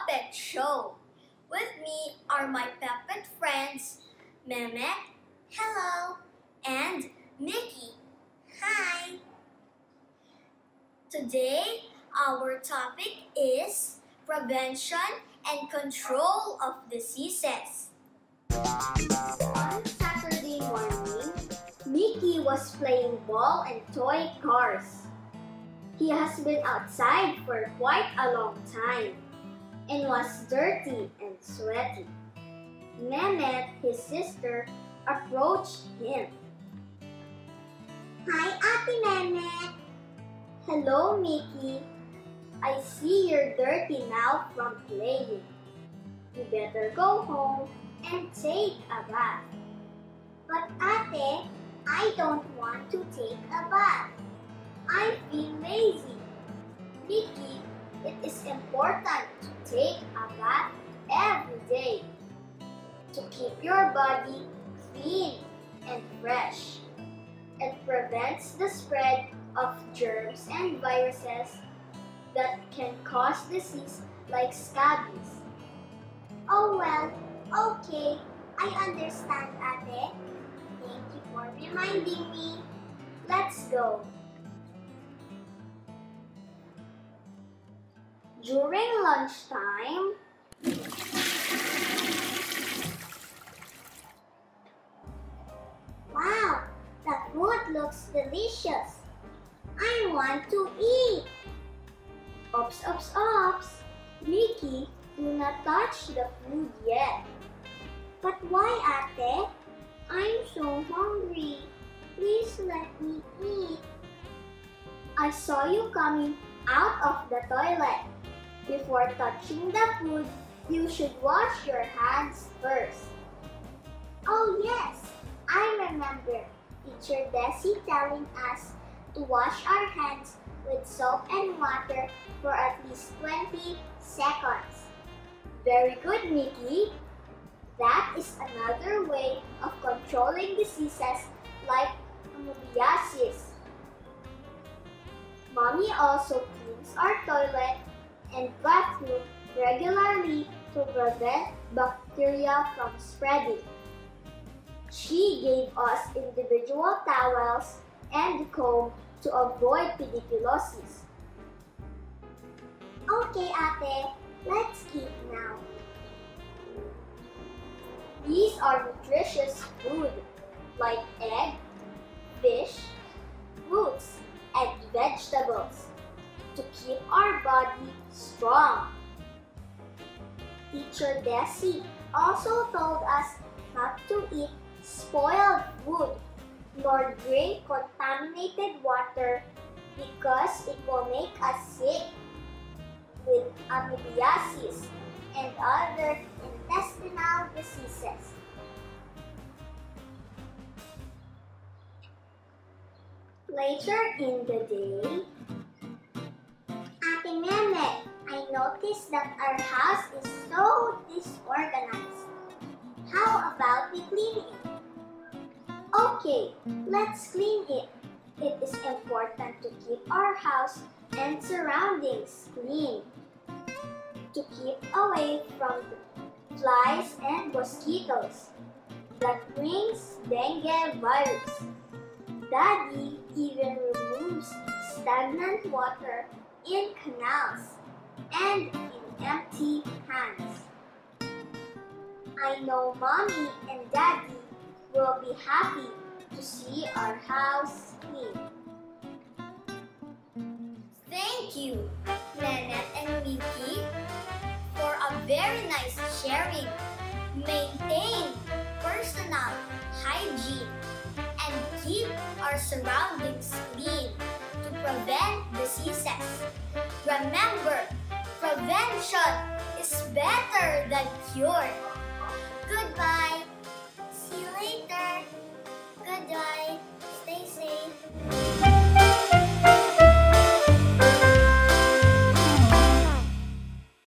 puppet show. With me are my puppet friends, Memet, hello, and Mickey, hi. Today, our topic is prevention and control of diseases. On Saturday morning, Mickey was playing ball and toy cars. He has been outside for quite a long time and was dirty and sweaty. Memet, his sister, approached him. Hi, Ate Memet. Hello, Mickey. I see you're dirty now from playing. You better go home and take a bath. But Ate, I don't want to take a bath. I feel lazy. Mickey, it is important take a bath every day to keep your body clean and fresh. It prevents the spread of germs and viruses that can cause disease like scabies. Oh well, okay, I understand, Ate. Thank you for reminding me. Let's go. During lunchtime, Wow, the food looks delicious. I want to eat. Ops, ops, ops. Mickey, do not touch the food yet. But why, Ate? I'm so hungry. Please let me eat. I saw you coming out of the toilet. Before touching the food, you should wash your hands first. Oh yes, I remember Teacher Desi telling us to wash our hands with soap and water for at least 20 seconds. Very good, Nikki. That is another way of controlling diseases like amoebiasis. Mommy also cleans our toilet and bathroom regularly to prevent bacteria from spreading. She gave us individual towels and comb to avoid pediculosis. Okay, Ate, let's eat now. These are nutritious food like egg, fish, fruits, and vegetables to keep our body strong. Teacher Desi also told us not to eat spoiled food nor drink contaminated water because it will make us sick with amoebiasis and other intestinal diseases. Later in the day, noticed that our house is so disorganized. How about we clean it? Okay, let's clean it. It is important to keep our house and surroundings clean. To keep away from flies and mosquitoes that brings dengue virus. Daddy even removes stagnant water in canals and in empty hands. I know mommy and daddy will be happy to see our house clean. Thank you, Memet and Mickey, for a very nice sharing. Maintain personal hygiene and keep our surroundings clean to prevent diseases. Remember, prevention is better than cure. Goodbye. See you later.